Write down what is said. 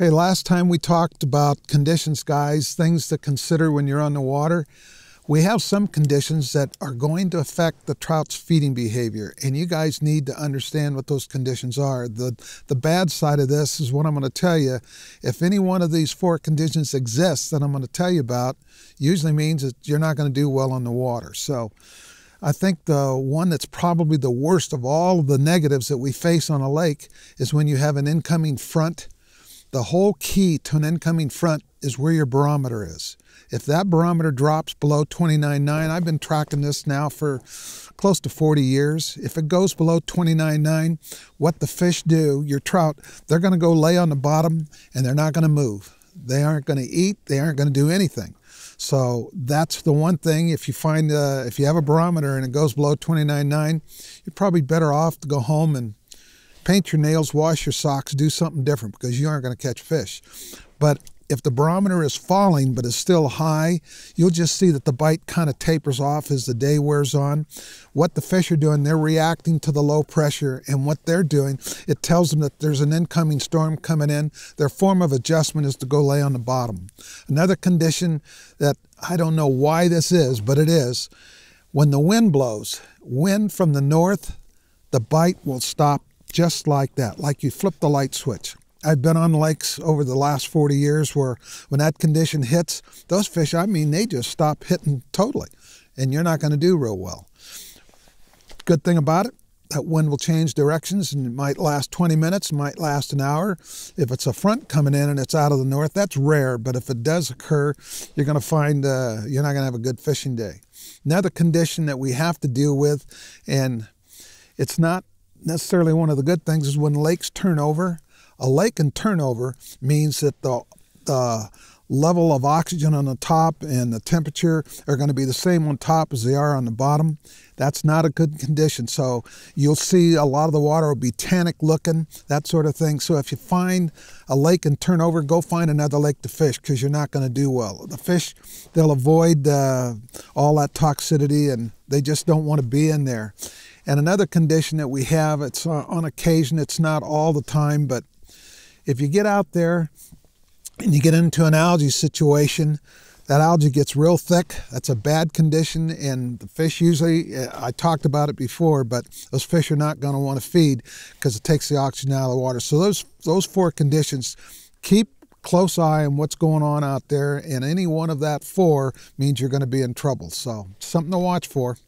Okay, last time we talked about conditions, guys, things to consider when you're on the water. We have some conditions that are going to affect the trout's feeding behavior, and you guys need to understand what those conditions are. The, the bad side of this is what I'm going to tell you. If any one of these four conditions exists that I'm going to tell you about, usually means that you're not going to do well on the water. So, I think the one that's probably the worst of all of the negatives that we face on a lake is when you have an incoming front the whole key to an incoming front is where your barometer is. If that barometer drops below 29.9, I've been tracking this now for close to 40 years. If it goes below 29.9, what the fish do, your trout, they're going to go lay on the bottom and they're not going to move. They aren't going to eat, they aren't going to do anything. So that's the one thing. If you find, uh, if you have a barometer and it goes below 29.9, you're probably better off to go home and paint your nails, wash your socks, do something different because you aren't going to catch fish. But if the barometer is falling but is still high, you'll just see that the bite kind of tapers off as the day wears on. What the fish are doing, they're reacting to the low pressure, and what they're doing, it tells them that there's an incoming storm coming in. Their form of adjustment is to go lay on the bottom. Another condition that I don't know why this is, but it is, when the wind blows, wind from the north, the bite will stop just like that, like you flip the light switch. I've been on lakes over the last 40 years where when that condition hits, those fish, I mean, they just stop hitting totally, and you're not going to do real well. Good thing about it, that wind will change directions and it might last 20 minutes, might last an hour. If it's a front coming in and it's out of the north, that's rare, but if it does occur, you're going to find uh, you're not going to have a good fishing day. Another condition that we have to deal with, and it's not necessarily one of the good things is when lakes turn over. A lake in turnover means that the, the level of oxygen on the top and the temperature are going to be the same on top as they are on the bottom. That's not a good condition. So you'll see a lot of the water will be tannic looking, that sort of thing. So if you find a lake and turn over, go find another lake to fish because you're not going to do well. The fish, they'll avoid uh, all that toxicity and they just don't want to be in there. And another condition that we have, it's uh, on occasion, it's not all the time, but if you get out there and you get into an algae situation, that algae gets real thick. That's a bad condition, and the fish usually, uh, I talked about it before, but those fish are not going to want to feed because it takes the oxygen out of the water. So those those four conditions, keep close eye on what's going on out there, and any one of that four means you're going to be in trouble. So something to watch for.